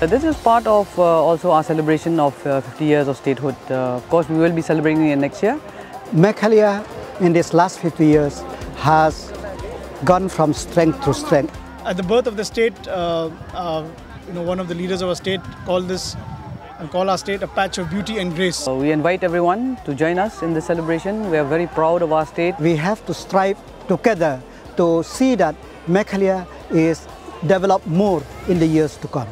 This is part of uh, also our celebration of uh, 50 years of statehood. Uh, of course, we will be celebrating it next year. Meghalaya in these last 50 years has gone from strength to strength. At the birth of the state, uh, uh, you know, one of the leaders of our state called this and call our state a patch of beauty and grace. We invite everyone to join us in this celebration. We are very proud of our state. We have to strive together to see that Meghalaya is developed more in the years to come.